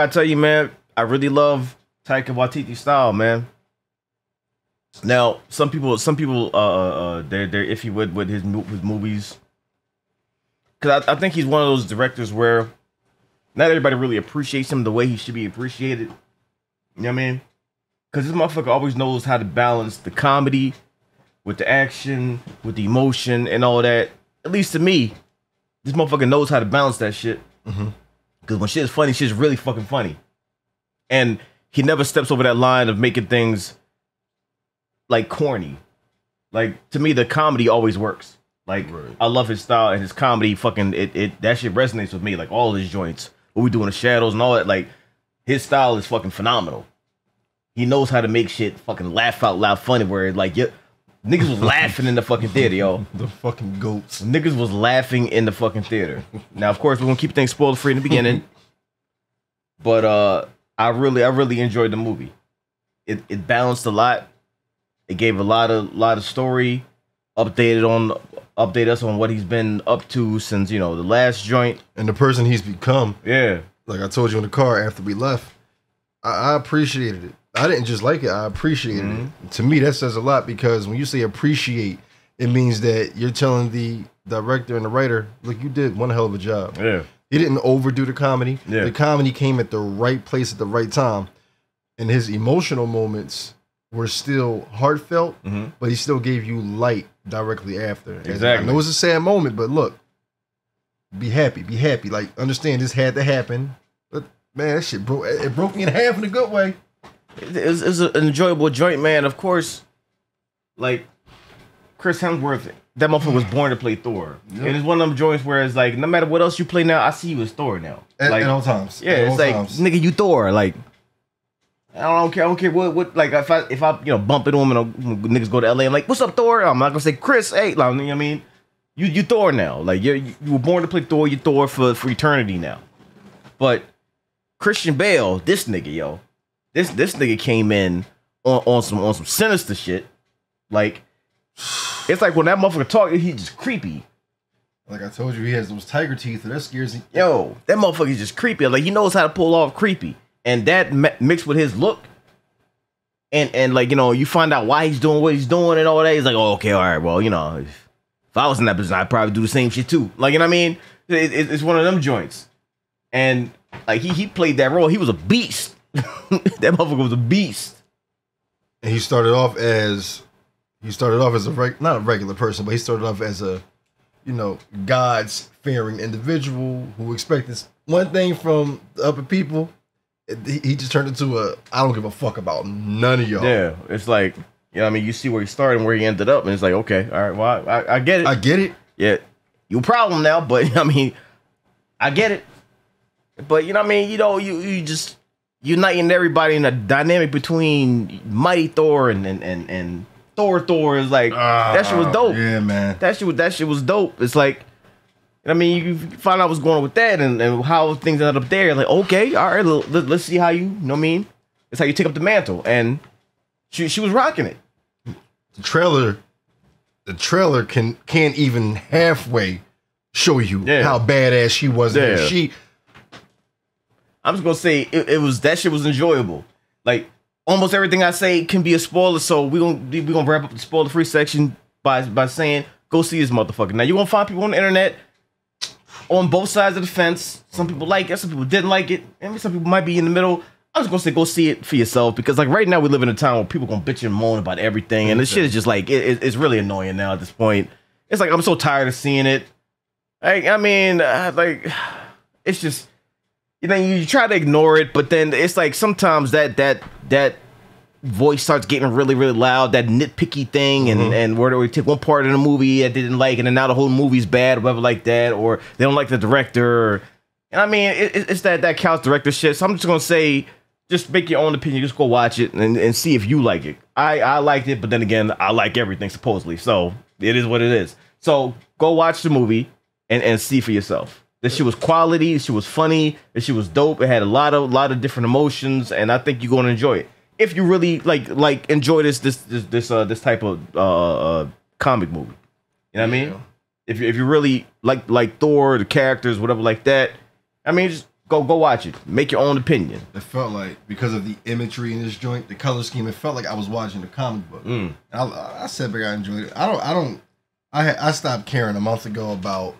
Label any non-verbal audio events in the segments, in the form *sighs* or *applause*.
gotta tell you, man, I really love Taika Waititi style, man. Now, some people, some people, uh, uh, they're they're iffy with with his his movies, because I, I think he's one of those directors where not everybody really appreciates him the way he should be appreciated. You know what I mean? Because this motherfucker always knows how to balance the comedy with the action, with the emotion, and all that. At least to me, this motherfucker knows how to balance that shit. Because when shit is funny, shit's really fucking funny. And he never steps over that line of making things like corny. Like to me, the comedy always works. Like I love his style and his comedy. Fucking it, it that shit resonates with me. Like all his joints, what we do in the shadows and all that. Like his style is fucking phenomenal. He knows how to make shit fucking laugh out loud funny. Where like yeah, niggas was laughing in the fucking theater, yo. *laughs* The fucking goats. Niggas was laughing in the fucking theater. Now, of course, we're gonna keep things spoiler free in the beginning. *laughs* but uh I really I really enjoyed the movie. It it balanced a lot. It gave a lot of lot of story, updated on update us on what he's been up to since, you know, the last joint. And the person he's become, Yeah. like I told you in the car after we left, I, I appreciated it. I didn't just like it, I appreciated it. To me, that says a lot because when you say appreciate, it means that you're telling the director and the writer, look, you did one hell of a job. Yeah. He didn't overdo the comedy. Yeah. The comedy came at the right place at the right time. And his emotional moments were still heartfelt, Mhm. but he still gave you light directly after. And Exactly. I know it's a sad moment, but look, be happy, be happy. Like, understand this had to happen. But man, that shit broke it broke me in half in a good way. It was, it was an enjoyable joint, man. Of course, like Chris Hemsworth, that motherfucker was born to play Thor. Yep. And it's one of them joints where it's like, no matter what else you play now, I see you as Thor now. At, like, at all times. yeah, At it's like, times. nigga, you Thor. Like, I don't care. I don't care what, what. Like, if I, if I, you know, bump into him and uh, niggas go to LA, I'm like, what's up, Thor? I'm not gonna say Chris. Hey, like, you know what I mean, you, you Thor now. Like, you, you were born to play Thor. You Thor for for eternity now. But Christian Bale, this nigga, yo, this this nigga came in on, on some on some sinister shit. Like, it's like when that motherfucker talk, he just creepy. like I told you, he has those tiger teeth, and that scares me. Yo, that motherfucker's just creepy. Like he knows how to pull off creepy, and that mi- mixed with his look, and and like you know, you find out why he's doing what he's doing and all that. He's like, oh, okay, all right, well, you know, if, if I was in that position, I'd probably do the same shit too. Like you know what I mean? It- it- it's one of them joints, and like he he played that role. He was a beast. *laughs* that motherfucker was a beast. And he started off as he started off as a reg, not a regular person, but he started off as a you know God's fearing individual who expected one thing from the upper people. He, he just turned into a I don't give a fuck about none of y'all. Yeah, it's like you know, what I mean, you see where he started and where he ended up, and it's like, okay, all right, well, I, I, I get it. I get it. yeah, you problem now, but *laughs* I mean, I get it. But you know what I mean, you know, you you just uniting everybody in a dynamic between Mighty Thor and and and, and Thor Thor is like that shit was dope. Ah, Yeah, man. That shit was that shit was dope. It's like I mean, you find out what's going on with that and, and how things ended up there. Like, okay, all right, let, let's see how you, you know what I mean? It's how you take up the mantle. And she she was rocking it. The trailer, the trailer can can't even halfway show you Yeah. how badass she was. Yeah. She I'm just gonna say it, it was that shit was enjoyable. Like almost everything I say can be a spoiler, so we gonna we gonna wrap up the spoiler free section by by saying go see this motherfucker. Now you gonna find people on the internet on both sides of the fence. Some people like it, some people didn't like it, and some people might be in the middle. I'm just gonna say go see it for yourself because like right now we live in a time where people gonna bitch and moan about everything, and this shit is just like it- it's really annoying now at this point. It's like I'm so tired of seeing it. Like I mean, uh, like *sighs* it's just you know you try to ignore it but then it's like sometimes that that that voice starts getting really really loud that nitpicky thing and mm-hmm. and where do we take one part of the movie that didn't like and then now the whole movie's bad or whatever like that or they don't like the director or, and i mean it, it- it's that that couch director shit. So i'm just gonna say just make your own opinion just go watch it and, and see if you like it. I i liked it but then again i like everything supposedly so it is what it is. So go watch the movie and and see for yourself. This shit was quality. This shit was funny. This shit was dope. It had a lot of lot of different emotions, and I think you're gonna enjoy it if you really like like enjoy this this this this uh this type of uh, uh comic movie. You know what I mean? If you if you really like like Thor, the characters, whatever like that, I mean, just Go go watch it. Make your own opinion. It felt like because of the imagery in this joint, the color scheme. It felt like I was watching a comic book. Mm. I, I said, "But I enjoyed it." I don't. I don't. I I stopped caring a month ago about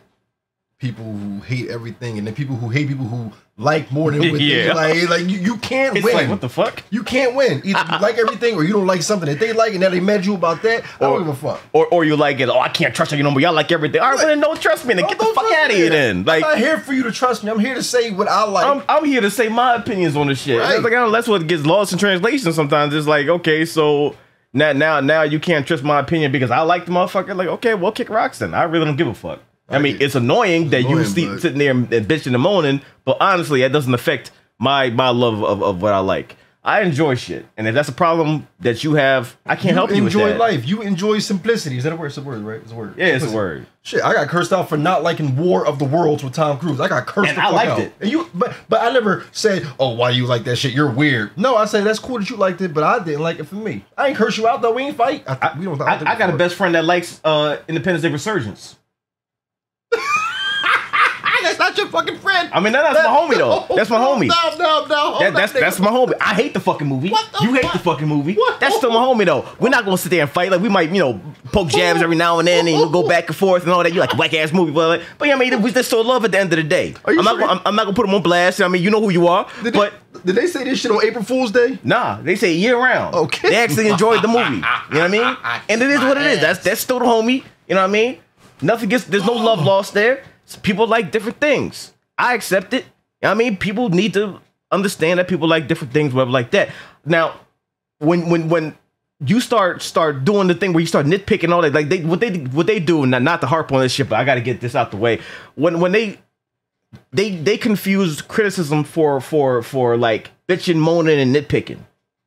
people who hate everything, and then people who hate people who like more than *laughs* what Yeah. they like. Like you, you can't It's win. like what the fuck? you can't win. Either you like everything or you don't like something that they like, and now they mad you about that. I Or- don't give a fuck. Or or you like it? Oh, I can't trust you no more. Y'all like everything. All right, well then don't trust me. Then get the fuck out of here. Then like. I'm not here for you to trust me. I'm here to say what I like. I'm, I'm here to say my opinions on this shit. Right. It's like, I don't- that's what gets lost in translation sometimes. It's like, okay, so now now now you can't trust my opinion because I like the motherfucker. Like, okay, well, kick rocks then. I really don't give a fuck. I mean, it's annoying that you see, sitting there and, and bitching and moaning, but honestly, that doesn't affect my my love of, of what I like. I enjoy shit, and if that's a problem that you have, I can't help you with enjoy life. You enjoy simplicity. Is that a word? It's a word, right? It's a word. Yeah, it's a word. Shit, I got cursed out for not liking War of the Worlds with Tom Cruise. I got cursed And I liked out. it. And you, but but I never said, "Oh, why you like that shit? You're weird." No, I said that's cool that you liked it, but I didn't like it for me. I ain't curse you out though. We ain't fight. I, we don't. I, I got a best friend that likes uh, Independence Day Resurgence. *laughs* That's not your fucking friend. I mean, that- that's my homie though. That's my homie. No, no, no. That, that's that's my homie. I hate the fucking movie. What the you hate fuck? the fucking movie. What? That's still my homie though. We're not gonna sit there and fight. Like we might, you know, poke jabs every now and then, and we'll go back and forth and all that. You like whack ass movie, but like, but yeah, I mean, we just still love at the end of the day. I'm not, gonna, I'm not gonna put them on blast. I mean, you know who you are, Did, but. they, did they say this shit on April Fool's Day? Nah, they say year round. Okay. They actually enjoyed the movie. *laughs* You know what I mean? And it is what it is. That's that's still the homie. You know what I mean? Nothing gets there's no love oh. lost there. People like different things. I accept it. I mean? People need to understand that people like different things, whatever like that. Now, when when when you start start doing the thing where you start nitpicking all that, like they what they what they do, not not to harp on this shit, but I gotta get this out the way. When when they they they confuse criticism for for for like bitching, moaning, and nitpicking.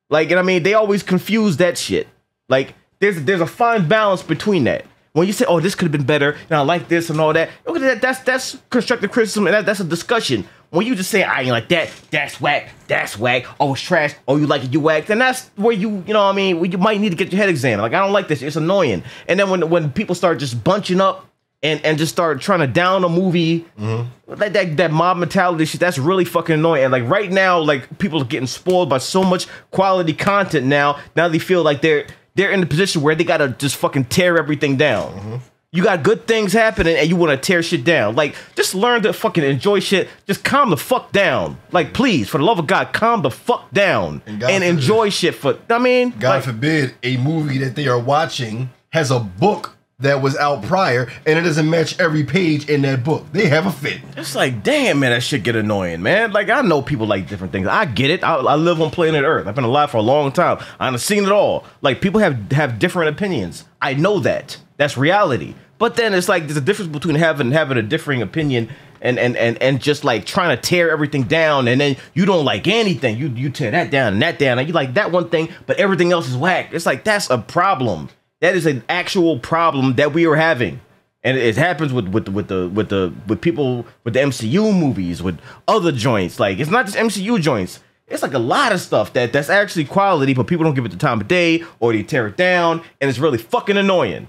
Like, and I mean, they always confuse that shit. Like, there's there's a fine balance between that. When you say, "Oh, this could have been better," and I like this and all that, okay, that that's that's constructive criticism, and that, that's a discussion. When you just say, "I ain't like that," that's whack, that's whack. Oh, it's trash. Oh, you like it, you whack. Then that's where you, you know, what I mean, where you might need to get your head examined. Like, I don't like this. It's annoying. And then when when people start just bunching up and and just start trying to down a movie mm-hmm. like that that mob mentality shit that's really fucking annoying and like right now like people are getting spoiled by so much quality content now now they feel like they're they're in the position where they gotta just fucking tear everything down. You got good things happening and you want to tear shit down. Like just learn to fucking enjoy shit. Just calm the fuck down. Like please for the love of god calm the fuck down And and, enjoy shit for i mean? God like, forbid a movie that they are watching has a book that was out prior and it doesn't match every page in that book. They have a fit. It's like, damn, man, that shit get annoying, man. Like, I know people like different things. I get it. I, I live on planet Earth. I've been alive for a long time. I've seen it all. Like, people have have different opinions. I know that. That's reality. But then it's like there's a difference between having having a differing opinion and and and and just like trying to tear everything down, and then you don't like anything. You you tear that down and that down, and you like that one thing, but everything else is whack. It's like that's a problem. That is an actual problem that we are having and it happens with with with the with the with people with the MCU movies with other joints. Like it's not just MCU joints. It's like a lot of stuff that that's actually quality, but people don't give it the time of day or they tear it down, and it's really fucking annoying.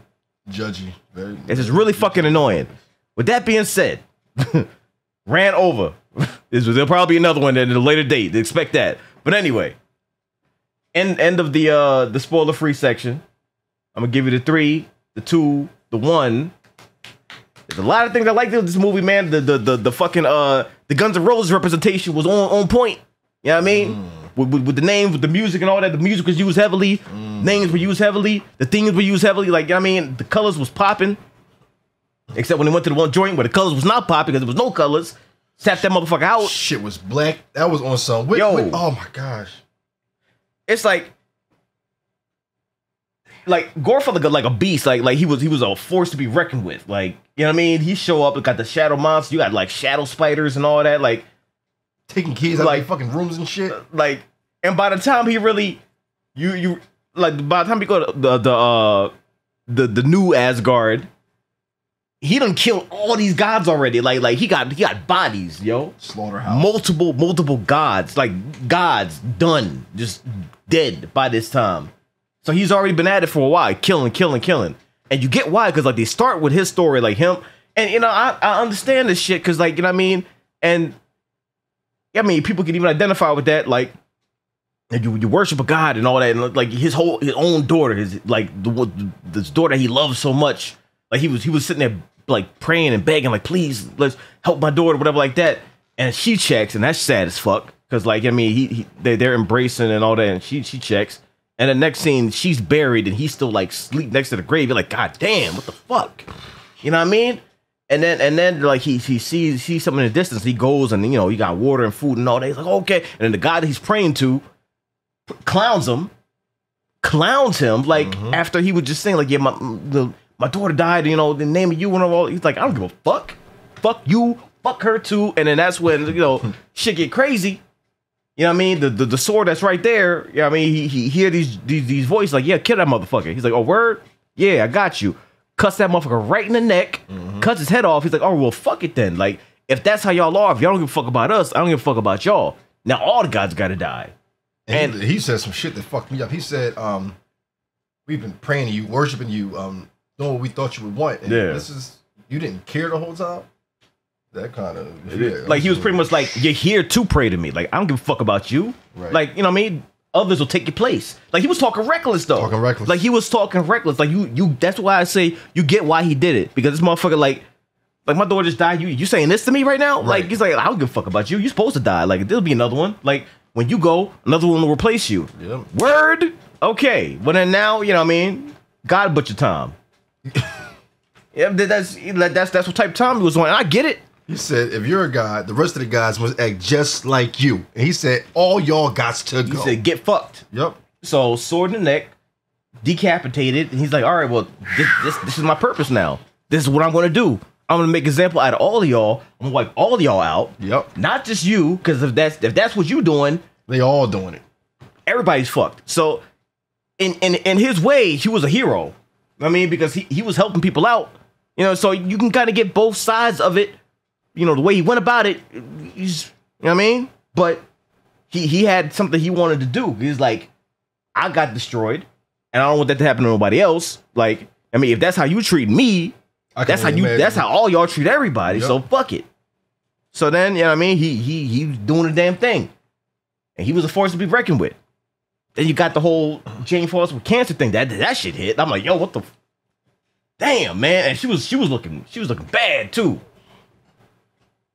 Judgy. Very, It's just really fucking annoying. With that being said, *laughs* ran over. *laughs* There'll probably be another one at a later date. Expect that. But anyway, end end of the uh the spoiler free section. I'm gonna give you the three, the two, the one. There's a lot of things I like with this movie, man. The the the, the fucking uh the Guns N' Roses representation was on on point. You know what I mean? With, with, with the names, with the music and all that, the music was used heavily. Names were used heavily. The themes were used heavily. Like you know what I mean, the colors was popping. Except when they went to the one joint where the colors was not popping because there was no colors. Tap that motherfucker out. Shit was black. That was on some. What, Yo. oh my gosh. it's like like Gorr felt like a, like a beast, like like he was he was a force to be reckoned with. Like you know what I mean? He show up and got the shadow monster. You got like shadow spiders and all that. Like Taking kids out of fucking rooms and shit. like, and by the time he really you you like by the time he go to the the uh the the new Asgard, he done killed all these gods already. Like like he got he got bodies, yo. Slaughterhouse. multiple multiple gods like gods done just dead by this time so he's already been at it for a while killing killing killing. And you get why because like they start with his story like him. And you know i, I understand this shit because like you know what i mean? And I mean, people can even identify with that, like you, you worship a god and all that, and like his whole his own daughter, his like the this daughter he loves so much, like he was he was sitting there like praying and begging, like please let's help my daughter, whatever like that, and she checks, and that's sad as fuck, because like I mean he, he they they're embracing and all that, and she she checks, and the next scene she's buried and he's still like sleep next to the grave, you're like god damn, what the fuck, you know what I mean? And then and then like he he sees sees something in the distance. He goes and you know he got water and food and all that. He's like okay. And then the guy that he's praying to clowns him, clowns him like mm-hmm. after he was just saying like yeah my the my daughter died. You know the name of you and all. He's like I don't give a fuck. Fuck you. Fuck her too. And then that's when you know *laughs* shit get crazy. You know what I mean? The, the the sword that's right there. You know what I mean? He he hear these these these voices like yeah kill that motherfucker. He's like oh word yeah I got you. Cuts that motherfucker right in the neck. Cuts his head off. He's like oh well fuck it then. Like if that's how y'all are, if y'all don't give a fuck about us, I don't give a fuck about y'all. Now all the gods gotta die. And, he, he said some shit that fucked me up. He said, um, we've been praying to you, worshiping you, um, doing what we thought you would want. And Yeah. This is you didn't care the whole time. That kind of yeah, like he was pretty much like, "You're here to pray to me. Like I don't give a fuck about you. Right. Like you know what I mean. Others will take your place. Like he was talking reckless though. Talking reckless. Like he was talking reckless. Like you, you. That's why I say you get why he did it because this motherfucker like. Like my daughter just died. You you saying this to me right now? Like Right. he's like I don't give a fuck about you. You're supposed to die. Like there'll be another one. Like when you go, another one will replace you. Yeah. Word. Okay. Well then now you know what I mean. God butcher time. *laughs* yeah, that's that's that's what type of time he was on. And I get it. He said, if you're a god, the rest of the gods must act just like you. And he said, all y'all gots to go. He said get fucked. yep. So sword in the neck, decapitated, and he's like, all right, well, this, this this is my purpose now. This is what I'm gonna do. I'm gonna make example out of all of y'all. I'm gonna wipe all of y'all out. Yep. Not just you, because if that's if that's what you're doing, They all doing it. everybody's fucked. So in in in his way, he was a hero. I mean, because he, he was helping people out. You know, so you can kind of get both sides of it. You know, the way he went about it, he's you know what I mean? But he he had something he wanted to do. He's like, I got destroyed, and I don't want that to happen to nobody else. Like, I mean, if that's how you treat me, that's how you imagine. that's how all y'all treat everybody. Yep. So fuck it. So then, you know what I mean? He he he was doing the damn thing. And he was a force to be reckoned with. Then you got the whole Jane Foster with cancer thing. That that shit hit. I'm like, yo, what the f- Damn, man. And she was she was looking she was looking bad too.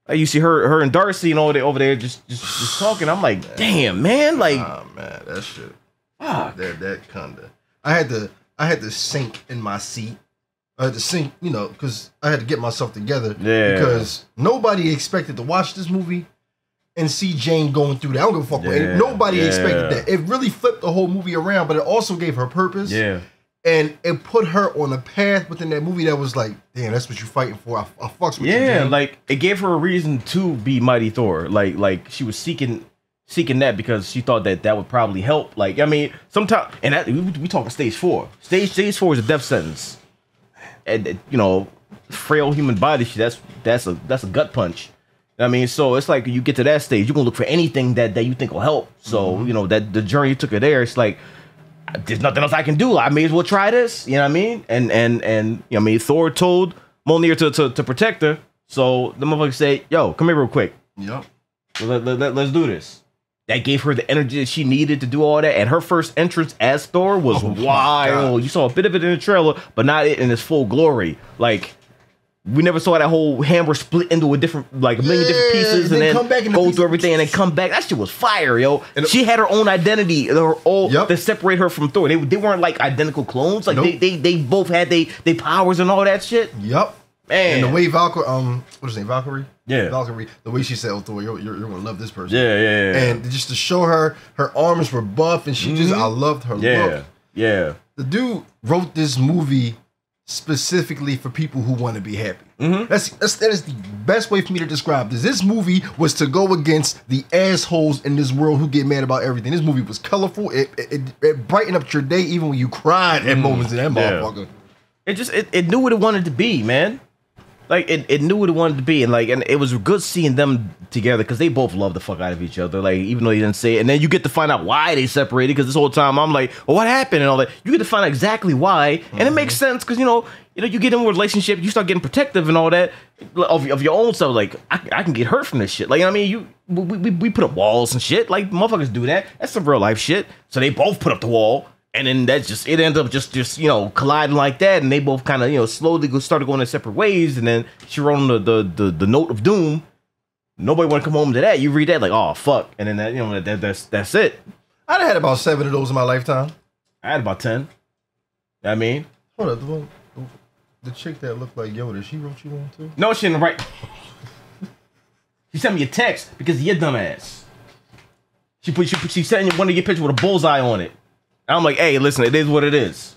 Like you see her her and Darcy and all they over there just just, just talking. I'm like, *sighs* damn, man. Like Ah man, that shit. fuck. That that kinda. I had to I had to sink in my seat. I had to sink, you know, because I had to get myself together. Yeah. Because nobody expected to watch this movie and see Jane going through that. I don't give a fuck. Yeah, Nobody yeah. expected that. It really flipped the whole movie around, but it also gave her purpose. Yeah. And it put her on a path within that movie that was like, damn, that's what you're fighting for. I, I fucks with you. Yeah, Jane. like it gave her a reason to be Mighty Thor. Like like she was seeking seeking that because she thought that that would probably help. Like I mean, sometimes and that, we, we talking stage four. Stage stage four is a death sentence, and you know, frail human body. shit, That's that's a that's a gut punch. I mean, so it's like you get to that stage, you're gonna look for anything that that you think will help. So mm-hmm. you know that the journey you took her there. It's like there's nothing else I can do. I may as well try this. You know what I mean? And and and you know, what I mean, Thor told Mjolnir to, to to protect her. So the motherfucker say, "Yo, come here real quick. Yep. Let, let, let, us do this." That gave her the energy that she needed to do all that. And her first entrance as Thor was Oh wild. You saw a bit of it in the trailer, but not it in its full glory. Like. We never saw that whole hammer split into a different, like a million different Yeah, pieces, then and then come back into go pieces. through everything, and then come back. That shit was fire, yo. And she had her own identity, her own Yep. that separate her from Thor. They, they weren't like identical clones. Like they, Nope. they they both had they they powers and all that shit. Yep. Man. And the way Valkyrie, um, what is her name? Valkyrie? Yeah. Valkyrie. The way she said, oh, Thor, you're, you're, you're to love this person. Yeah, yeah, yeah. And just to show her, her arms were buff and she just, I loved her yeah, look. yeah. The dude wrote this movie specifically for people who want to be happy. Mm-hmm. That's, that's that is the best way for me to describe this. This movie was to go against the assholes in this world who get mad about everything. This movie was colorful. It it, it brightened up your day even when you cried at moments in that. Yeah. motherfucker. It just it, it knew what it wanted to be, man. Like it, it knew what it wanted to be, and like, and it was good seeing them together because they both love the fuck out of each other. Like, even though they didn't say it, and then you get to find out why they separated. Because this whole time I'm like, well, what happened and all that. You get to find out exactly why, and it mm-hmm. makes sense because you know, you know, you get in a relationship, you start getting protective and all that of, of your own self. Like, I, I can get hurt from this shit. Like, you know I mean, you we, we, we put up walls and shit. Like, motherfuckers do that. That's some real life shit. So they both put up the wall and then that just it ends up just just you know colliding like that, and they both kind of you know slowly go, started going their separate ways, and then she wrote on the the the, the note of doom. Nobody want to come home to that. You read that like, oh fuck, and then that you know that, that's that's it. I'd had about seven of those in my lifetime. I had about ten. I mean, hold up, the, one, the chick that looked like Yoda, she wrote you one too. No, she didn't write. *laughs* she sent me a text because of your dumb ass. She put she, put, she sent one of your pictures with a bullseye on it. I'm like, hey, listen, it is what it is.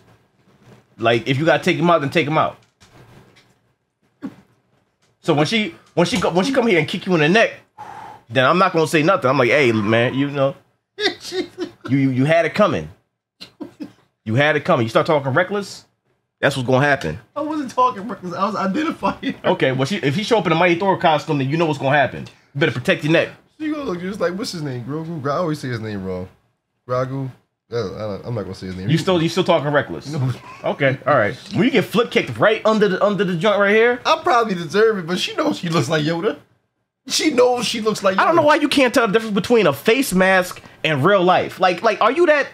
Like, if you gotta take him out, then take him out. So when she when she go, when she come here and kick you in the neck, then I'm not gonna say nothing. I'm like, hey, man, you know, you, you you had it coming. You had it coming. You start talking reckless, that's what's gonna happen. I wasn't talking reckless. I was identifying. Okay, well, she, if he show up in a Mighty Thor costume, then you know what's gonna happen. You better protect your neck. She gonna look just like what's his name, Grogu. I always say his name wrong. Grogu. Oh, I'm not gonna say his name. You still you still talking reckless? Okay, all right. When you get flip kicked right under the under the joint right here, I probably deserve it, but she knows she looks like Yoda. She knows she looks like. Yoda. I don't know why you can't tell the difference between a face mask and real life. Like like, are you that?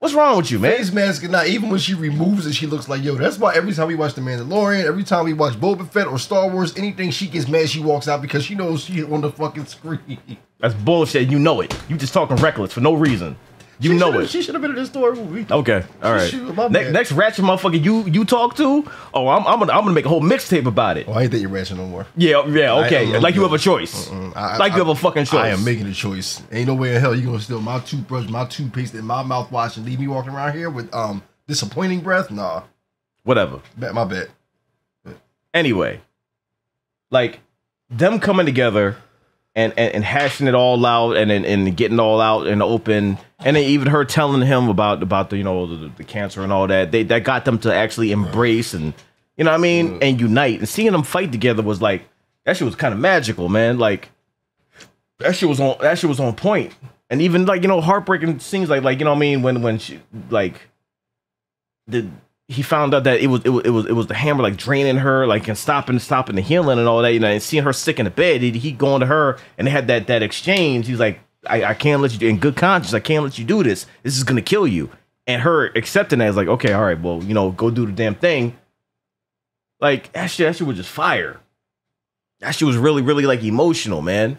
What's wrong with you, man? Face mask, not even when she removes it, she looks like Yoda. That's why every time we watch The Mandalorian, every time we watch Boba Fett or Star Wars, anything she gets mad, she walks out because she knows she's on the fucking screen. That's bullshit. You know it. You just talking reckless for no reason. You she know it. She should have been in this story movie. Okay, all right. Ne- next ratchet motherfucker you you talk to, oh, I'm, I'm gonna I'm gonna make a whole mixtape about it. Oh, I ain't think you're ratchet no more. Yeah, yeah, okay. like you have a choice. I, like I, you have a fucking choice. I am making a choice. Ain't no way in hell you gonna steal my toothbrush, my toothpaste, and my mouthwash and leave me walking around here with um disappointing breath. Nah. Whatever. Bet my bet. Anyway, like them coming together and, and, and hashing it all out and, and and getting all out and open. And then even her telling him about about the you know the, the cancer and all that they that got them to actually embrace and you know what I mean? Mm-hmm. And unite. And seeing them fight together was like that shit was kind of magical man. Like that shit was on that shit was on point. And even like you know heartbreaking scenes like like you know what I mean? When when she like the he found out that it was it was it was it was the hammer like draining her like and stopping stopping the healing and all that you know and seeing her sick in the bed he, he going to her and they had that that exchange. He's like I, I can't let you do in good conscience I can't let you do this. This is gonna kill you. And her accepting that is like okay all right well you know go do the damn thing. Like that shit that shit was just fire. That shit was really really like emotional man.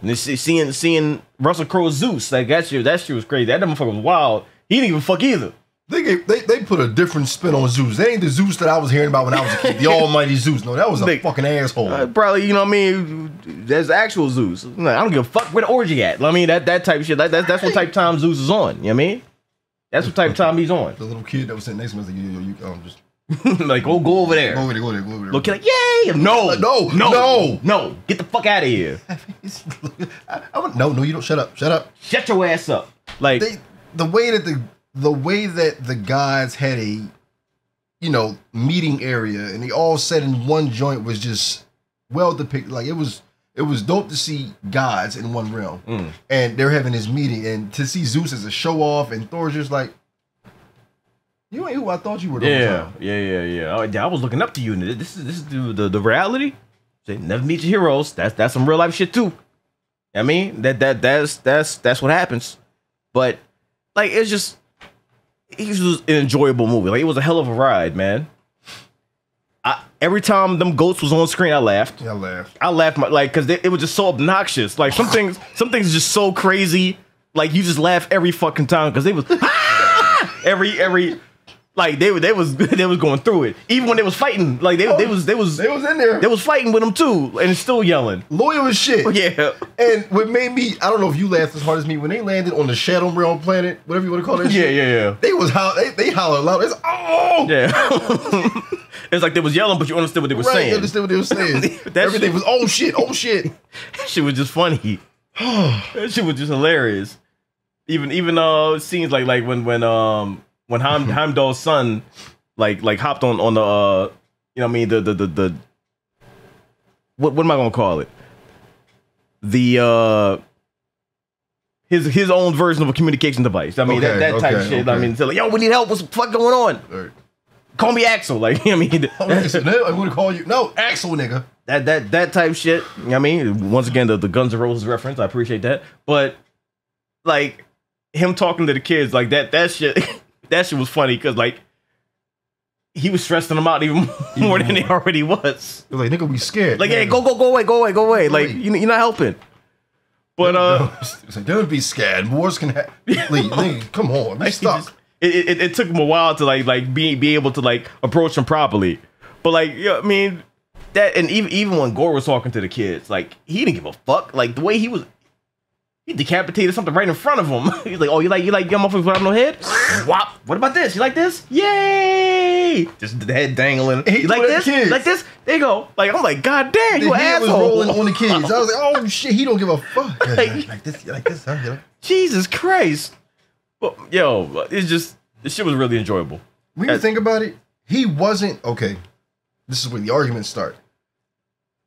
And this, seeing seeing Russell Crowe Zeus like that shit that shit was crazy. That motherfucker was wild. He didn't even fuck either they, gave, they they put a different spin on Zeus. They ain't the Zeus that I was hearing about when I was a kid. The *laughs* Almighty Zeus. No, that was a they, fucking asshole. Uh, probably, you know what I mean. There's actual Zeus. I don't give a fuck where the orgy at. I mean that that type of shit. That, that that's what type of time Zeus is on. You know what I mean? That's what type of time he's on. *laughs* The little kid that was sitting next to me was like, you, you, you um, just *laughs* like go go over there. Go over there. Go over there. Go over there. Look like yay! No, no, no, no, no. Get the fuck out of here. I, I, no, no, you don't. Shut up. Shut up. Shut your ass up. Like they, the way that the the way that the guys had a you know meeting area and they all sat in one joint was just well depicted like it was it was dope to see gods in one realm. Mm. and they're having this meeting and to see zeus as a show off and thor's just like you ain't who i thought you were yeah yeah yeah yeah. Oh, i was looking up to you and this is this is the, the, the reality. Say, never meet your heroes. That's that's some real life shit too. I mean? That that that's that's that's what happens. But like it's just it was an enjoyable movie. Like it was a hell of a ride, man. I, every time them goats was on screen, I laughed. Yeah, I laughed. I laughed my, like because it was just so obnoxious. Like some things, some things just so crazy. Like you just laugh every fucking time because they was *laughs* ah! every every like they they was *laughs* they was going through it. Even when they was fighting, like they, oh, they was they was they was in there. They was fighting with them too, and still yelling. Loyal as shit. *laughs* Yeah. And what made me, I don't know if you laughed as hard as me when they landed on the Shadow Realm planet, whatever you want to call it. *laughs* Yeah, yeah, yeah. They was how they they hollered loud. It's oh yeah. it's like they was yelling, but you understood what they were right, saying. You understood what they were saying. Everything shit, was oh shit, oh shit. that shit was just funny. *sighs* that shit was just hilarious. Even even uh scenes like like when when um when Heim, *laughs* Heimdall's son like like hopped on on the uh you know what I mean the the the the, what what am I gonna call it? The uh his his own version of a communication device. I mean that, Okay, that type okay, shit. I okay. mean, so like, yo, we need help. What's the fuck going on? Call me Axl. Like *laughs* I mean, Oh, listen, no, I'm gonna call you. No, Axl, nigga. that that that type shit. you know what I mean, once again, the, the Guns N' Roses reference. I appreciate that, but like him talking to the kids like that. That shit. *laughs* that shit was funny because like he was stressing them out even *laughs* more than he more. already was. They're like, nigga, we scared. Like, hey, go go go away, go away, go away. Like you, you're not helping. But uh, *laughs* it's like, don't be scared. Wars can happen. nigga, *laughs* come on, we like, he stuck. just- it, it, it took him a while to like like be be able to like approach him properly. But like, you yeah, I mean that, and even even when Gorr was talking to the kids, like he didn't give a fuck. Like the way he was, he decapitated something right in front of him. *laughs* He's like, oh, you like you like young motherfuckers without no head? Wop. What about this? You like this? Yay! Just the head dangling. He you like this? You like this? There you go. Like I'm like, god damn, The you head was rolling on the kids. I was like, oh *laughs* shit, he don't give a fuck. *laughs* Like- like this, like this, huh? Like- Jesus Christ. But yo, it's just this shit was really enjoyable. When you think about it, he wasn't okay. This is where the arguments start.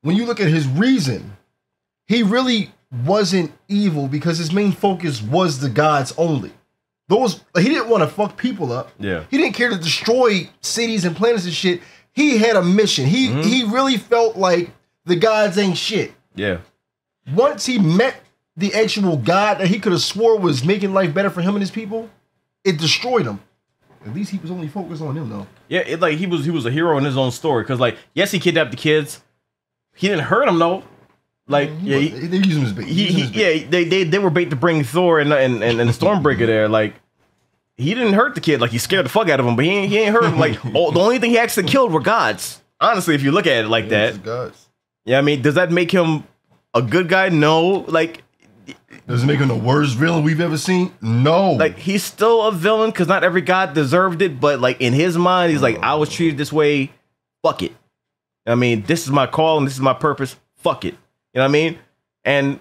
When you look at his reason, he really wasn't evil because his main focus was the gods only. Those he didn't want to fuck people up. Yeah. He didn't care to destroy cities and planets and shit. He had a mission. He Mhm. he really felt like the gods ain't shit. Yeah. Once he met the actual god that he could have swore was making life better for him and his people, it destroyed him. At least he was only focused on him though. Yeah, it like he was he was a hero in his own story. Cause like, yes, he kidnapped the kids. He didn't hurt them though. Like, mm-hmm. yeah, he, they use him as bait. he, he bait. yeah, they, they they were bait to bring Thor and and and, and the *laughs* Stormbreaker there. Like, he didn't hurt the kid. Like, he scared the fuck out of him, but he ain't, he ain't hurt him. Like, *laughs* oh, the only thing he actually killed were gods. Honestly, if you look at it like Yeah, that, gods. yeah, I mean, does that make him a good guy? No. Like, Does it make him the worst villain we've ever seen? No. like he's still a villain because not every god deserved it, but like in his mind, he's like, I was treated this way. Fuck it. I mean, this is my call and this is my purpose. Fuck it. You know what I mean? And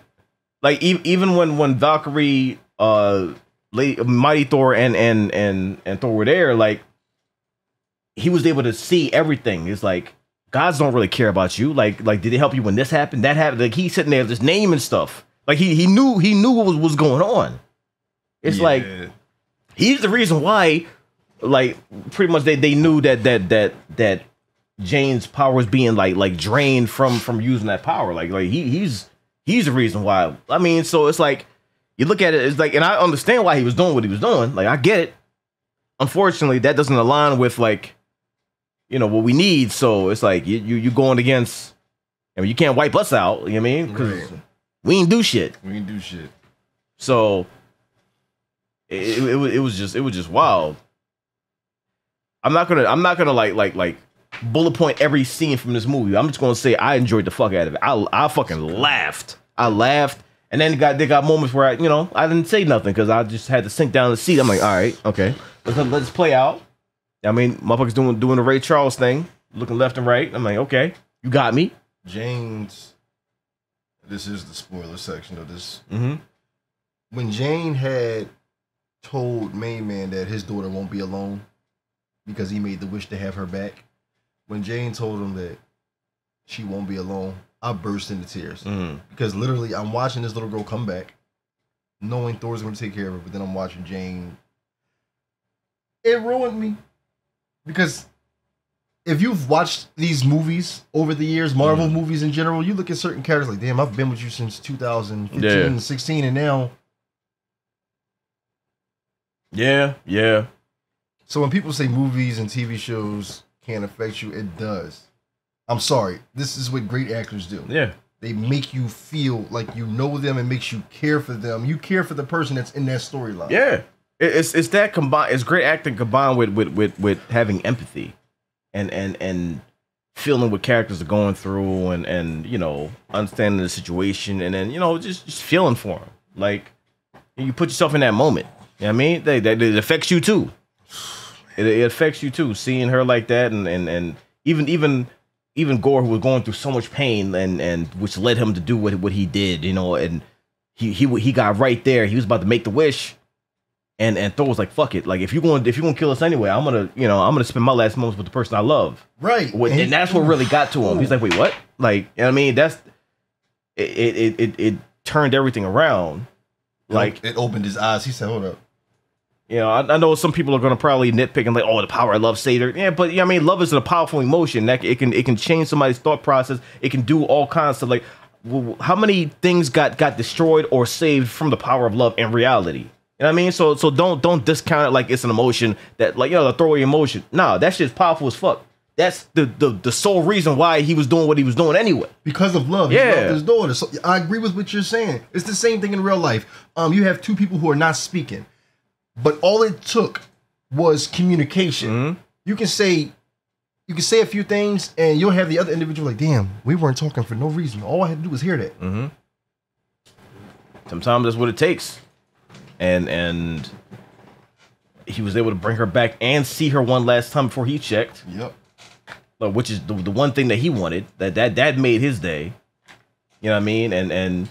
like e- even when when Valkyrie, uh, Lady, Mighty Thor and and and and Thor were there, like he was able to see everything. It's like gods don't really care about you. Like like did it help you when this happened? That happened. Like he's sitting there just naming stuff. Like he he knew he knew what was, was going on. It's like he's the reason why like pretty much they, they knew that that that that Jane's power was being like like drained from from using that power. Like like he he's he's the reason why. I mean so it's like you look at it it's like and I understand why he was doing what he was doing. Like I get it. Unfortunately that doesn't align with like you know what we need. So it's like you you, you going against I mean you can't wipe us out you know what I mean? Because Right. we ain't do shit. We can do shit. so it, it, it, it was just it was just wild. I'm not gonna I'm not gonna like like like bullet point every scene from this movie. I'm just gonna say I enjoyed the fuck out of it. I I fucking laughed. I laughed. And then they got they got moments where I you know I didn't say nothing because I just had to sink down the seat. I'm like, all right, okay, let's let's play out. I mean, motherfuckers doing doing the Ray Charles thing, looking left and right. I'm like, okay, you got me. Jane's. This is the spoiler section of this. Mm-hmm. When Jane had told Main Man that his daughter won't be alone because he made the wish to have her back, when Jane told him that she won't be alone, I burst into tears Mm-hmm. because literally I'm watching this little girl come back, knowing Thor's going to take care of her, but then I'm watching Jane. It ruined me because if you've watched these movies over the years, Marvel Mm-hmm. movies in general, you look at certain characters like, damn, I've been with you since 2015, Yeah. 16, and now. Yeah, yeah. So when people say movies and TV shows can't affect you, it does. I'm sorry. This is what great actors do. Yeah. They make you feel like you know them and makes you care for them. You care for the person that's in that storyline. Yeah, it's it's that combined. It's great acting combined with with with with having empathy, and and and feeling what characters are going through, and and you know understanding the situation, and then you know just just feeling for them. Like you put yourself in that moment. You know what I mean? They, that it affects you too. It, it affects you too. Seeing her like that, and and and even even even Gorr, who was going through so much pain, and and which led him to do what what he did. You know, and he he he got right there. He was about to make the wish And and Thor was like, "Fuck it! Like if you going if you gonna kill us anyway, I'm gonna you know I'm gonna spend my last moments with the person I love." Right. What- And and, that's what really got to him. He's like, "Wait, what?" Like, you know what I mean, that's it. It it it, it turned everything around. Like, it opened his eyes. He said, "Hold up." You know, I, I know some people are gonna probably nitpick and like, "Oh, the power of love saved. Yeah, but yeah, I mean, love is a powerful emotion that it can it can change somebody's thought process. It can do all kinds of. Like, how many things got got destroyed or saved from the power of love in reality? You know what I mean? So so don't don't discount it like it's an emotion that like you know the throwaway emotion. Nah, that shit's powerful as fuck. That's the, the the sole reason why he was doing what he was doing anyway. because of love. Yeah. He loved his daughter. So I agree with what you're saying. It's the same thing in real life. Um, you have two people who are not speaking, but all it took was communication. Mm-hmm. You can say, you can say a few things, and you'll have the other individual like, "Damn, we weren't talking for no reason. All I had to do was hear that." Mm. Sometimes that's what it takes. And and he was able to bring her back and see her one last time before he checked, Yep. which is the, the one thing that he wanted. That that that made his day. You know what I mean? And and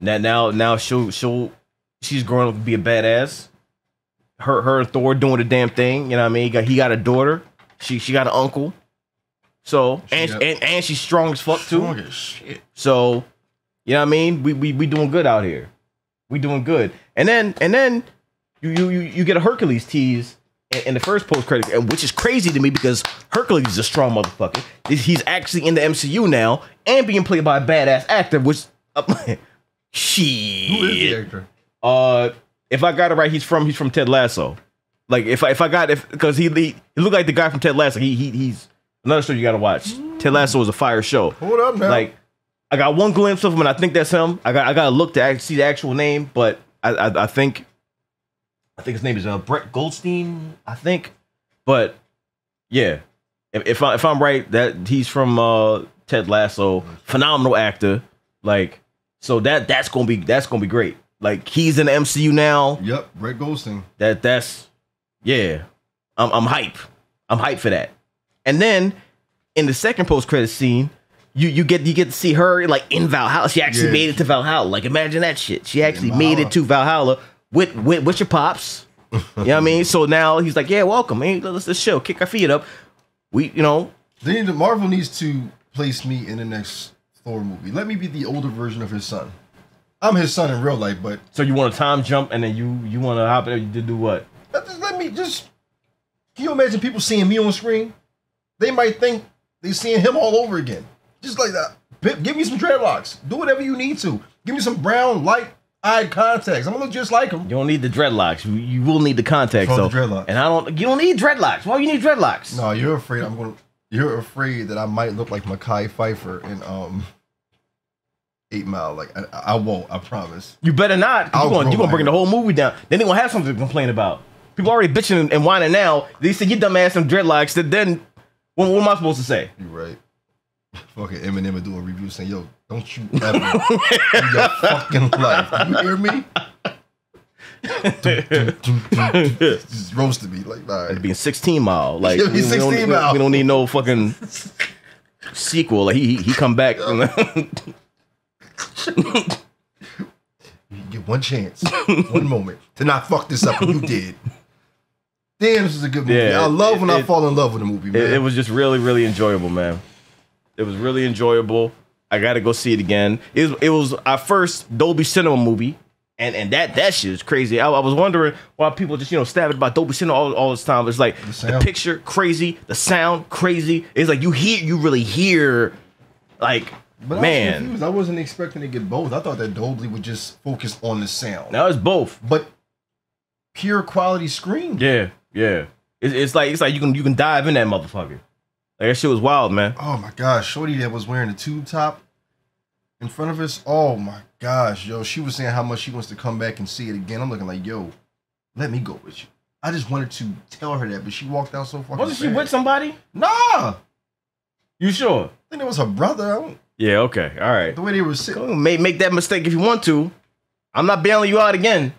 now now now she'll she'll she's growing up to be a badass. Her her and Thor doing the damn thing. You know what I mean? He got he got a daughter. She she got an uncle. So and got- and and she's strong as fuck too. As shit. So, you know what I mean? We we we doing good out here. We doing good. And then and then you you you, you get a Hercules tease in, in the first post credit, and which is crazy to me because Hercules is a strong motherfucker. He's- He's actually in the MCU now and being played by a badass actor, which uh, *laughs* Who is the actor? Uh, if I got it right, he's from he's from Ted Lasso. Like if I if I got if because he, he he looked like the guy from Ted Lasso. He he he's another show you got to watch. Ted Lasso is a fire show. Hold up man. Like I got one glimpse of him, and I think that's him. I got I got to look to see the actual name, but I, I I think I think his name is uh, Brett Goldstein. I think, but yeah, if if, I, if I'm right, that he's from uh, Ted Lasso, phenomenal actor. Like so that that's gonna be that's gonna be great. Like he's in the MCU now. Yep. Brett Goldstein. That that's yeah. I'm I'm hype. I'm hype for that. And then in the second post credit scene, you you get you get to see her like in Valhalla. She actually Yeah. made it to Valhalla. Like imagine that shit. She actually in made it to Valhalla with with with your pops. you know what I mean? So now he's like, yeah, welcome. Hey, let's let's chill, kick our feet up. We you know to, Marvel needs to place me in the next Thor movie. Let me be the older version of his son. I'm his son in real life, but so you want a time jump and then you you want to hop in to do what? let, just let me just. Can you imagine people seeing me on screen? They might think they're seeing him all over again. Just like that. P- Give me some dreadlocks. Do whatever you need to. Give me some brown, light eye contacts. I'm gonna look just like him. You don't need the dreadlocks. You, you will need the contacts Fuck though. the dreadlocks. And I don't. You don't need dreadlocks. Why you need dreadlocks? No, you're afraid I'm gonna. You're afraid that I might look like Mekhi Phifer in um. Eight Mile. Like I, I won't. I promise. You better not. I'll You grow you gonna my bring the whole movie down. Then they gonna have something to complain about. People already bitching and- and whining now. They say you dumbass some dreadlocks. Then, then what, what am I supposed to say? You right. *laughs* Fucking Eminem doing reviews saying, "Yo, don't you ever in your fucking life, you hear me?" Just roasted me like, all right. Being 16 mile. Like Yeah, be we, we don't, 16 we- mile. we don't need no fucking *laughs* sequel. Like he he, he come back. *laughs* You *laughs* get one chance, one moment to not fuck this up, and you *laughs* did. Damn, this is a good movie. Yeah, I love when I fall in love with a movie, man. it, it was just really really enjoyable, man. It was really enjoyable. I got to go see it again. It was, it was our first Dolby Cinema movie. And, and that that shit is crazy. I, I was wondering why people just you know stabbing about Dolby Cinema all, all this time. It's like the, sound. picture crazy, the sound crazy. It's like you hear you really hear like but I was man. confused. I wasn't expecting to get both. I thought that Dolby would just focus on the sound, Now it's both. but pure quality screen. Yeah, yeah. It's, it's like it's like you can you can dive in that motherfucker. Like that shit was wild, man. Oh my gosh, Shorty that was wearing the tube top in front of us. Oh my gosh, yo, she was saying how much she wants to come back and see it again. I'm looking like, yo, let me go with you. I just wanted to tell her that, but she walked out so far. Wasn't she with somebody? Nah, You sure? I think it was her brother. I don't, Yeah. Okay. All right. the way they were sitting. Go Make make that mistake if you want to. I'm not bailing you out again.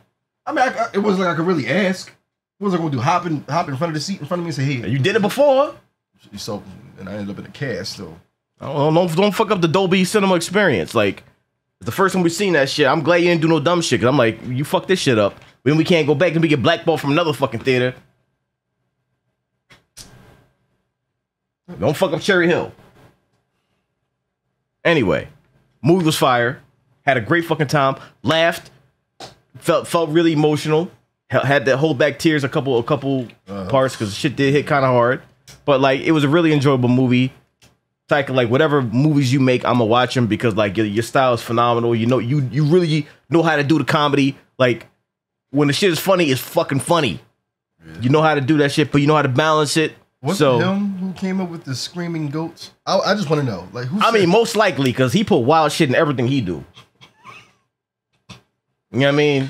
I mean, I, I- it wasn't like I could really ask. What was I gonna do? Hop in, hop in front of the seat in front of me and say, "Hey, You did it before. So, and I ended up in a cast. So, Don't, don't don't fuck up the Dolby Cinema experience. Like it's the first time we seen that shit, I'm glad you didn't do no dumb shit. Cause I'm like, you fuck this shit up. Then we can't go back and we get blackballed from another fucking theater. Don't fuck up Cherry Hill. Anyway, movie was fire. Had a great fucking time. Laughed. Felt felt really emotional. Had to hold back tears a couple a couple uh-huh. parts because shit did hit kind of hard. But like it was a really enjoyable movie. Like like whatever movies you make, I'ma watch them because like your, your style is phenomenal. You know you you really know how to do the comedy. Like when the shit is funny, it's fucking funny. You know how to do that shit, but you know how to balance it. Was so it him who came up with the screaming goats? I, I just want to know, like, who? I mean, most likely because he put wild shit in everything he do. You know what I mean?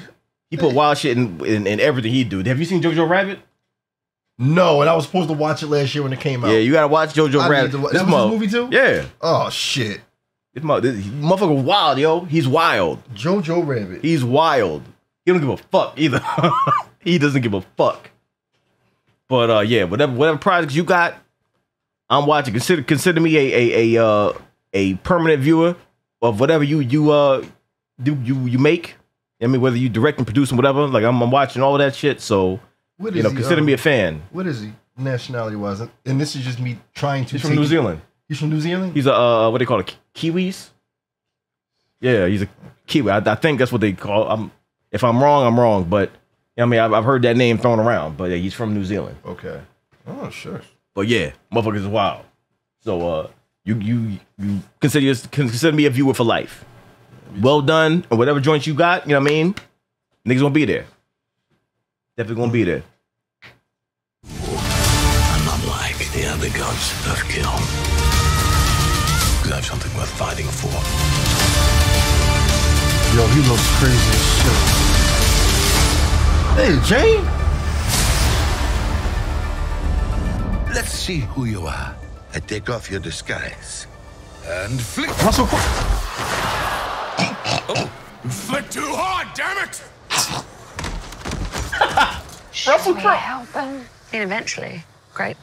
He put wild shit in, in, in everything he do. Have you seen Jojo Rabbit? no, and I was supposed to watch it last year when it came out. Yeah, you gotta watch Jojo I Rabbit. to This that was mo- movie too? Yeah, Oh shit, this, mo- this motherfucker wild, yo. He's wild. Jojo Rabbit. He's wild. He don't give a fuck either. *laughs* he doesn't give a fuck. But uh, yeah, whatever whatever projects you got, I'm watching. Consider consider me a a a uh, a permanent viewer of whatever you you uh do you you make. I mean, whether you direct and produce and whatever. Like I'm, I'm watching all that shit. So What you know, he, consider um, me a fan. What is he nationality wise? And this is just me trying to. He's from New Zealand. He's from New Zealand. He's a uh, what they call it, Kiwis. Yeah, he's a Kiwi. I, I think that's what they call. I'm if I'm wrong, I'm wrong. But I mean, I've, I've heard that name thrown around. But yeah, he's from New Zealand. okay. Oh sure. But yeah, motherfuckers is wild. So uh, you you you consider yours- consider me a viewer for life. Well done, and whatever joints you got, you know what I mean. Niggas gonna be there. Definitely gonna be there. I'm not like the other gods of kill. Because I have something worth fighting for. Yo, he looks crazy as shit. Hey, Jane. Let's see who you are. I take off your disguise. And flick. Russell Crowe. Oh, flick too hard, damn it! *laughs* Russell May Crowe. I help him? I mean, eventually. Great.